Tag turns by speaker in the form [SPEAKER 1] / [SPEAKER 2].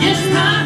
[SPEAKER 1] Yes, my